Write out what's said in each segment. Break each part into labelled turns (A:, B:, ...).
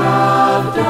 A: have done.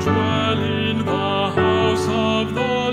B: dwell in the house of the